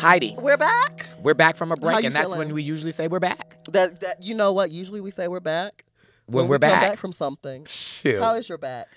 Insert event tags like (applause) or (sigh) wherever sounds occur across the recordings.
Heidi, We're back. we're back from a break, you and that's feeling? when we usually say we're back. That that you know what? Usually we say we're back When, we we're come back. back from something. Shoot. How is your back?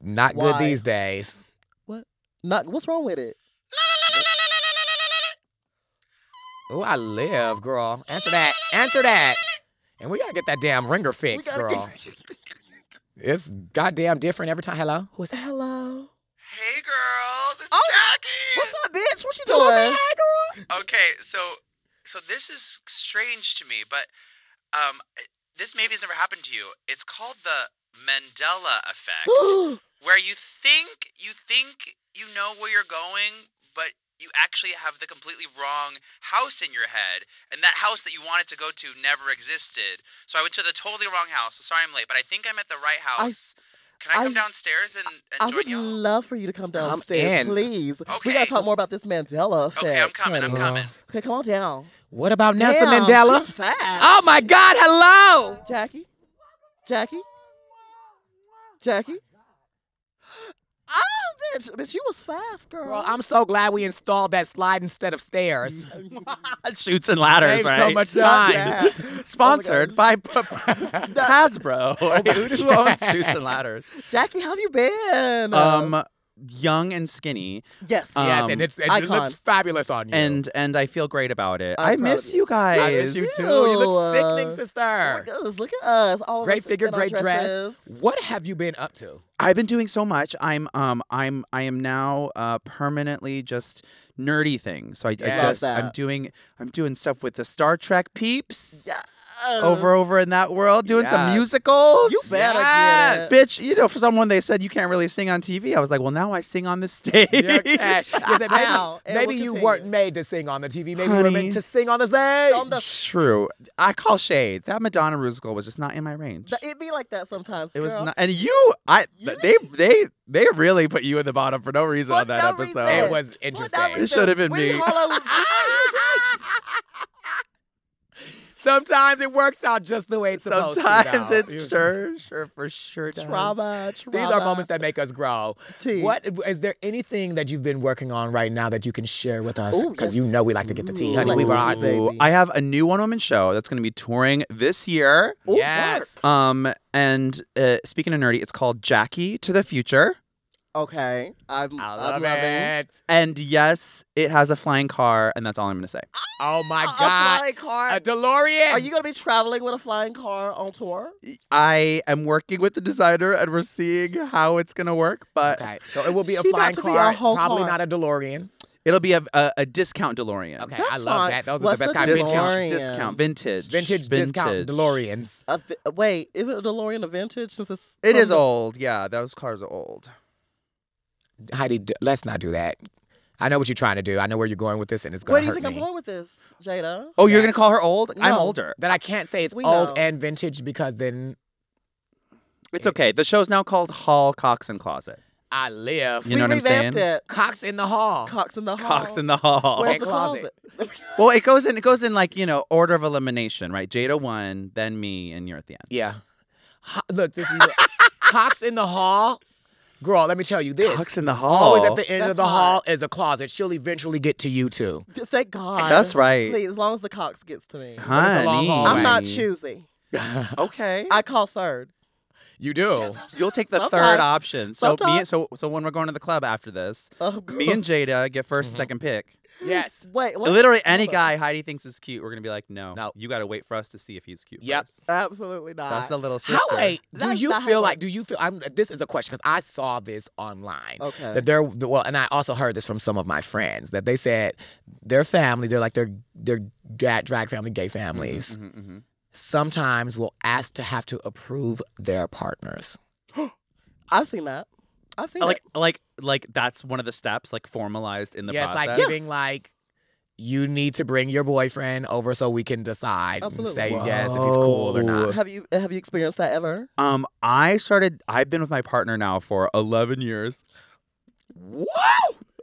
Not Why? good these days. What? Not what's wrong with it? Oh, I live, girl. Answer that. Answer that. And we gotta get that damn ringer fixed, girl. get- (laughs) It's goddamn different every time. Hello? Who is that? Hello. Hey girls, it's Oh, Jackie. What's up, bitch? What you Come on, doing? Okay, so so this is strange to me, but um, this maybe has never happened to you. It's called the Mandela effect, (gasps) where you think you think you know where you're going, but you actually have the completely wrong house in your head, and that house that you wanted to go to never existed. So I went to the totally wrong house. So sorry I'm late, but I think I'm at the right house. Can I come I- downstairs and, and I would y'all? love for you to come Come downstairs, in. please. We gotta talk more about this Mandela effect. Okay, I'm coming. I'm coming. Okay, come on down. What about Nelson Damn, Mandela? she's fast. Oh my God! Hello. Jackie? Jackie? Jackie? Bitch, bitch, you was fast, girl. Girl, I'm so glad we installed that slide instead of stairs. (laughs) (laughs) Chutes and ladders, Saves right? so much time. yeah. (laughs) Sponsored Oh by P- Hasbro. Right? Who, who owns Chutes and Ladders? Jackie, how have you been? Um, young and skinny, yes. um, yes, and it's, it looks fabulous on you. and and I feel great about it. I'm I miss of you guys. I miss you too. You look Ew, sickening, sister. Look at us. Look at us. All of Great us figure, great dress. What have you been up to? I've been doing so much. I'm um I'm I am now uh permanently just nerdy things. So I, I just Love I'm doing I'm doing stuff with the Star Trek peeps. Yeah. Over over in that world, doing some musicals. You better Yes. get it. Bitch, you know, for someone they said you can't really sing on TV. I was like, well, now I sing on the stage. Your cat. (laughs) Yes, and Now, maybe maybe you continue. weren't made to sing on the TV. Maybe you were Honey. meant to sing on the stage. On the- True. I call shade. That Madonna musical was just not in my range. Th- It be like that sometimes. It was not, and you, I, You- they, they, they really put you in the bottom for no reason For on that no episode. reason. it was interesting. that It should have been Whitney me. (laughs) Harlow- Sometimes it works out just the way it's supposed Sometimes to. though. it sure, sure, for sure does. trauma, trauma. These are moments that make us grow. Tea. What is there anything that you've been working on right now that you can share with us? Because yes. you know we like to get the tea, Ooh. We like were the baby. I have a new one woman show that's going to be touring this year. Ooh, Yes. work. Um, and uh, speaking of nerdy, it's called Jackie to the Future. Okay. I'm, I I'm love loving. it. And yes, it has a flying car, and that's all I'm going to say. Oh (gasps) my A God. flying car. A DeLorean. Are you gonna be traveling with a flying car on tour? I am working with the designer, and we're seeing how it's going to work. But Okay, so it will be a flying to be a car, whole probably car. not a DeLorean. it'll be a, a, a discount DeLorean. Okay, I love fine. that. Those What's are the best kind of Discount, DeLorean? vintage, discount, vintage, vintage, discount DeLoreans. A wait, is it a DeLorean a vintage? Since it's it is the- old, yeah. Those cars are old. Heidi, d- let's not do that. I know what you're trying to do. I know where you're going with this, and it's going Where to do you hurt think me. I'm going with this, Jaida? Oh, you're gonna call her old? I'm No. older. That I can't say it's We old know. and vintage because then It's okay. The show's now called Hall Cox and Closet. I live. You we know what I'm revamped saying? it. Cox in the hall. Cox in the hall. Cox in the Hall. Where's Okay, the closet. closet? (laughs) well, it goes in. It goes in like you know order of elimination, right? Jaida one, then me, and you're at the end. Yeah. Ho- Look, this is (laughs) Cox in the hall. Girl, let me tell you this. Cox in the Hall. Always at the end That's of the hot. hall is a closet. She'll eventually get to you too. Thank God. That's right. Please, as long as the Cox gets to me. Honey. long hallway. I'm not choosy. (laughs) Okay. I call third. You do. You'll take the third option. So me, Sometimes. so so when we're going to the club after this, Oh, me and Jaida get 1st Mhm. and second pick. Yes. wait, what? Literally any guy Heidi thinks is cute, we're gonna be like, no, No. you gotta wait for us to see if he's cute. Yep. first. Absolutely not. That's the little sister. How wait? Do That's you not how feel it like? Do you feel? I'm. This is a question because I saw this online. Okay. That they're well, and I also heard this from some of my friends that they said their family, they're like their their drag, drag family, gay families, Mhm, mhm, mhm. Sometimes will ask to have to approve their partners. (gasps) I've seen that. I've seen Like like like that's one of the steps, like formalized in the yes, process. like giving like. You need to bring your boyfriend over so we can decide Absolutely. and say yes if he's cool or not. Have you have you experienced that ever? Um, I started. I've been with my partner now for eleven years. Whoa!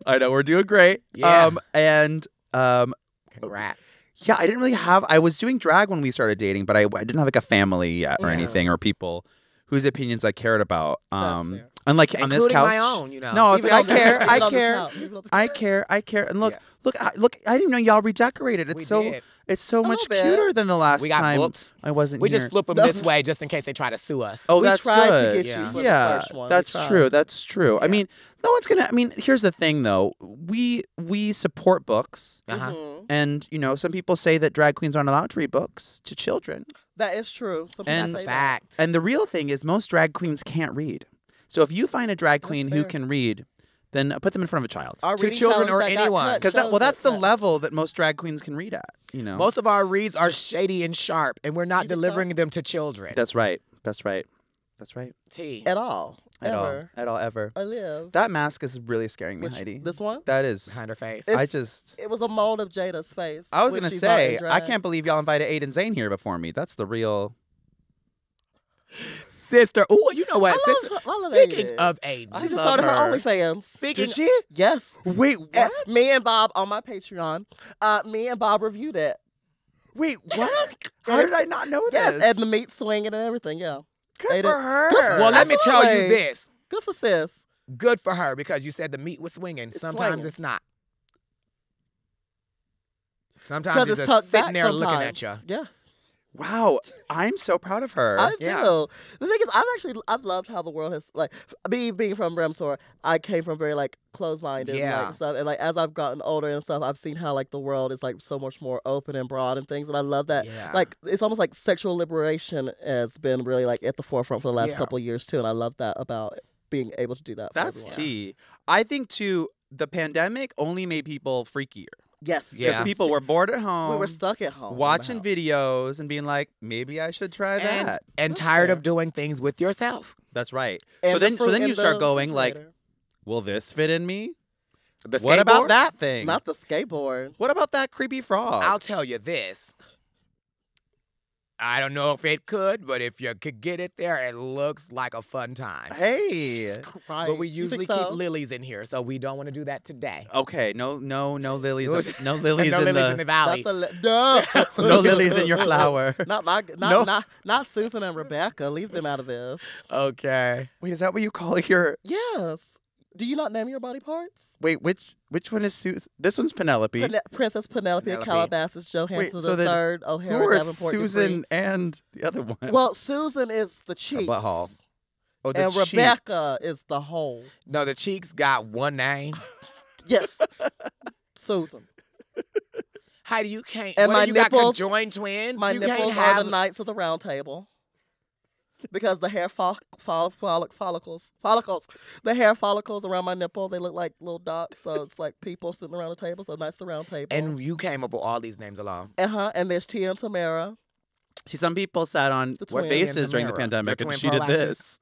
I know we're doing great. Yeah. Um, and um, Congrats. Yeah, I didn't really have. I was doing drag when we started dating, but I, I didn't have like a family yet or Yeah. anything or people whose opinions I cared about. Um, unlike on this couch. my own. You know. No, I care. I care. on this I care. I care. And look, Yeah. look, I, look. I didn't know y'all redecorated. It's We so. did. It's so much bit. cuter than the last We got time books. I wasn't We here. just flip them No. this way just in case they try to sue us. Oh, we that's tried good. to get Yeah. you for yeah, the first one. That's true. That's true. I mean, no one's gonna. I mean, here's the thing, though. We we support books, Uh-huh. Mhm. and you know, some people say that drag queens aren't allowed to read books to children. That is true. Some And say that. Fact. And the real thing is, most drag queens can't read. So if you find a drag queen who can read, then put them in front of a child. Our To children or that anyone. cut Because that, well, that's the that- level that most drag queens can read at. You know. Most of our reads are shady and sharp, and we're not You delivering them to children. That's right. That's right. That's right. T. at all. At all. ever. At all. Ever. I live. That mask is really scaring me, Which- Heidi. This one? that is. behind her face. It's- I just. It was a mold of Jaida's face. I was gonna she bought in say, I can't believe y'all invited Aiden Zhane here before me. That's the real. Sister. Oh, you know what? I Sister, I love speaking Aiden. of Aiden. She just started her her. OnlyFans. speaking Did she? Yes. Wait, And me and Bob on my Patreon. Uh, me and Bob reviewed it. Wait, (laughs) what? How did I not know Yes, this? and the meat swinging and everything. Yeah. Good Aiden- for her. Good- Well, let me tell you this. Good for sis. Good for her because you said the meat was swinging. It's Sometimes swinging. it's not. Sometimes Because it's it's just sitting there sometimes. looking at you. Yes. Wow, I'm so proud of her. I do. Yeah. The thing is, I've actually I've loved how the world has like me being from Remsor. I came from very like closed minded and Yeah. like stuff, and like as I've gotten older and stuff, I've seen how like the world is like so much more open and broad and things, and I love that. Yeah. Like it's almost like sexual liberation has been really like at the forefront for the last Yeah. couple of years too, and I love that about being able to do that. That's tea. I think too. The pandemic only made people freakier Yes. Yeah. people were bored at home. We were stuck at home. watching house. videos and being like, maybe I should try that. and That's tired fair. of doing things with yourself. That's right. And so the then, so then in you start going like, will this fit in me? The What about that thing? not the skateboard. what about that creepy frog? I'll tell you this. I don't know if it could, but if you could get it there, it looks like a fun time. hey. Right. But we usually think keep lilies in here, so we don't want to do that today. Okay, no, no, no (laughs) lilies, no lilies, no in, lilies the, in the valley. The li- no. (laughs) (laughs) no lilies in your flower. Not my, not, No. not, not Susan and Rebecca. Leave them out of this. Okay. Wait, is that what you call your? Yes. Do you not name your body parts? Wait, which which one is Susan? This one's Penelope. Pene- Princess Penelope, of Penelope. Calabasas, Johansson so the then third, Who O'Hara, are Davenport, Susan Dupree. and the other one? Well, Susan is the cheeks, butthole. oh, the and cheeks. Rebecca is the whole. No, the cheeks got one name. (laughs) Yes, Susan. Heidi, you can't. And what, my you got nipples- conjoined twins. My you nipples can't are have. the knights of the round table. Because the hair fol- fol- follic- follicles, follicles, the hair follicles around my nipple, they look like little dots. So it's like people sitting around the table. So knights of the round table. and you came up with all these names alone. uh huh. And there's Tia and Tamara. See, some people sat on The what twins. faces during the pandemic, the and she did this.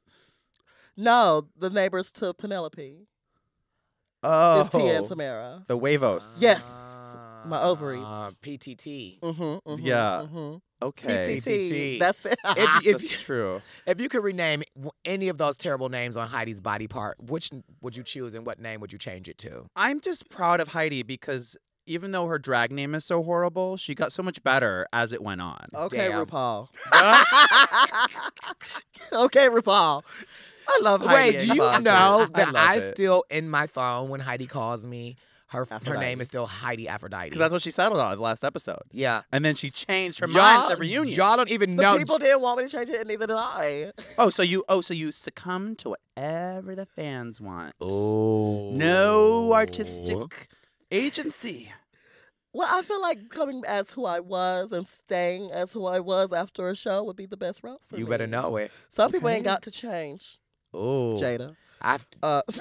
No, the neighbors to Penelope Oh, is Tia and Tamara. the huevos. Yes. My ovaries. Uh, PTT. Mm-hmm, mm-hmm, Yeah. Mm-hmm. Okay, PTT. PTT. That's the. If, if, (laughs) that's true. if you could rename any of those terrible names on Heidi's body part, which would you choose and what name would you change it to? I'm just proud of Heidi because even though her drag name is so horrible, she got so much better as it went on. okay, Damn. RuPaul. (laughs) okay, RuPaul. I love Heidi. Wait, do you know that love I, still in my phone when Heidi calls me, her her name is still Heidi Aphrodite. Because that's what she settled on the last episode. yeah. And then she changed her y'all, mind at the reunion. Y'all don't even The know. people didn't want me to change it, and neither did I. Oh, so you oh so you succumb to whatever the fans want. oh. No artistic agency. Well, I feel like coming as who I was and staying as who I was after a show would be the best route for You me. better know it. Some people ain't got to change, Oh. Jaida. I, Uh, (laughs)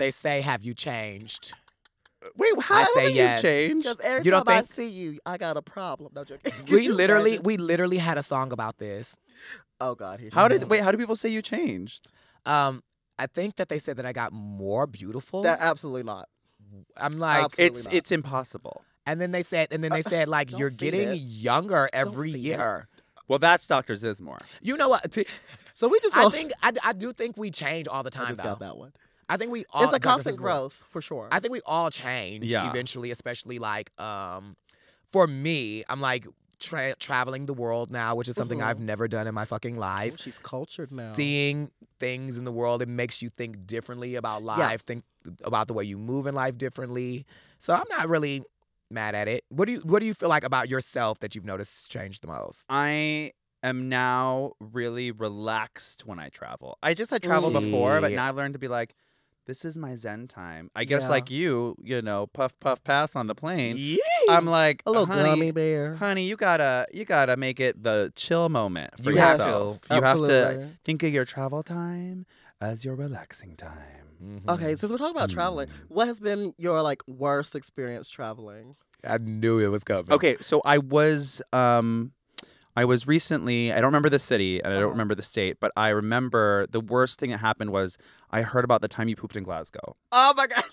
they say, have you changed? Wait, how I I say think yes. you've changed? because every You don't time I think- see you, I got a problem. No joking. (laughs) We literally, we literally had a song about this. Oh God. here she How did comes. wait? How do people say you changed? Um, I think that they said that I got more beautiful. That absolutely not. I'm like, Absolutely It's not. it's impossible. and then they said, and then they said like (laughs) don't you're feed getting it. younger every feed it. year. Well, that's Dr. Zismore. You know what? T- (laughs) So we just. I gonna- think I, I do think we change all the I time just though. got that one. I think we all It's a constant Sismore. growth for sure. I think we all change Yeah. eventually, especially like um for me, I'm like tra- traveling the world now, which is something Mhm. I've never done in my fucking life. she's cultured now. Seeing things in the world, it makes you think differently about life, think about the way you move in life differently. So I'm not really mad at it. What do you What do you feel like about yourself that you've noticed changed the most? I am now really relaxed when I travel. I just had traveled before, but now I've learned to be like, this is my zen time. I guess Yeah. like you, you know, puff puff pass on the plane. Yay! I'm like, a little honey, gummy bear. honey, you gotta you gotta make it the chill moment for You have yourself. to. You have to think of your travel time as your relaxing time. Mhm. Okay, since we're talking about traveling, Mm. what has been your like worst experience traveling? I knew it was coming. Okay, so I was um I was recently I don't remember the city and I don't Uh-huh. remember the state, but I remember the worst thing that happened was I heard about the time you pooped in Glasgow. Oh my god!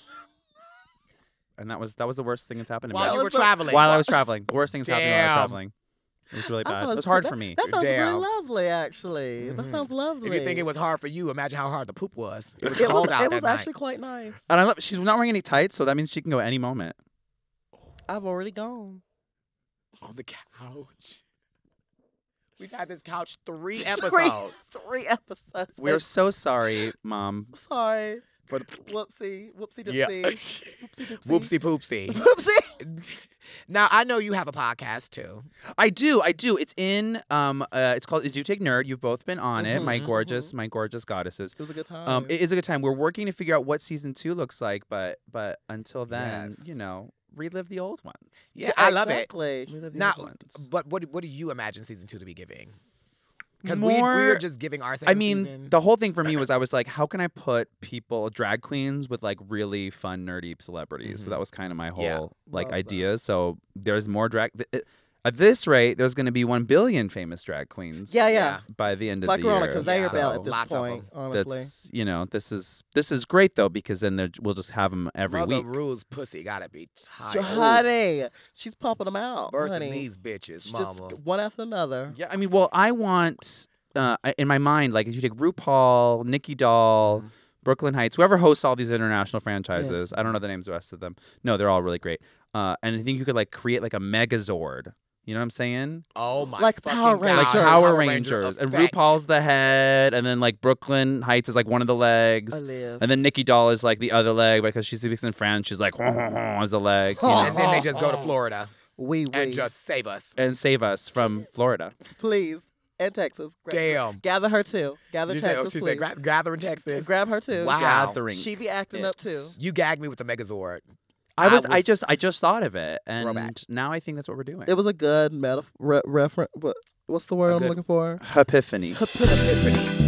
And that was that was the worst thing that's happened to While me. That you were traveling. While I was traveling. The worst thing that's happened while I was Damn. traveling. It was really I bad. thought It was hard that- for me. That sounds really lovely, actually. That Mhm. sounds lovely. If you think it was hard for you, imagine how hard the poop was. It was (laughs) it was, out it was that actually quite nice. And I love she's not wearing any tights, so that means she can go any moment. I've already gone. on the couch. We've had this couch three (laughs) Three- episodes. Three episodes. We're so sorry, Mom. (laughs) sorry. For the (laughs) Whoopsie. Whoopsie yeah. doopsie. Whoopsie doopsie. Whoopsie poopsie. Whoopsie. now I know you have a podcast too. I do, I do. It's in um uh it's called Do Take Nerd. You've both been on it. My Mhm, gorgeous, my gorgeous goddesses. It was a good time. Um, it is a good time. We're working to figure out what season two looks like, but but until then, Yes. you know, relive the old ones. Yeah, I love it. exactly. Relive the Now, old ones. but what what do you imagine season two to be giving? Because we, More- we're just giving our. I mean, season. the whole thing for me was I was like, how can I put people, drag queens, with like really fun, nerdy celebrities? So Mhm. that was kind of my whole Yeah. like Love that. idea. So there's more drag. th- it- At this rate, there's going to be one billion famous drag queens. Yeah, yeah. By the end of Like the we're on a conveyor Yeah. belt So, at this lots of point, 'em. honestly. That's you know this is this is great though because then we'll just have them every Mother week. Rules pussy gotta be tight. So, honey, she's pumping them out. Birthing honey. these bitches, She's mama. just one after another. Yeah, I mean, well, I want uh, in my mind like if you take RuPaul, Nicky Doll, Mhm. Brooke Lynn Hytes, whoever hosts all these international franchises. Yes. I don't know the names of the rest of them. No, they're all really great. Uh, and I think you could like create like a Megazord. You know what I'm saying? Oh my Like fucking Power Rangers. Like Sure. Power Ranger Rangers, and effect. RuPaul's the head, and then like Brooke Lynn Hytes is like one of the legs. I live. And then Nicky Doll is like the other leg because she speaks in French. She's like, as a leg, you know, And then they just go to Florida we, we. and just save us. and save us from Florida. please. And Texas. Gra- Damn. Gather her too. Gather You say, Texas, oh, she please. said, gather in Texas. Grab her too. Wow. Gathering. She be acting up too. You gagged me with the Megazord. I I was, I was- just, I just thought of it, and Throwback. now I think that's what we're doing. It was a good metaphor re- reference. What, what's the word A I'm looking for? Epiphany. Epiphany.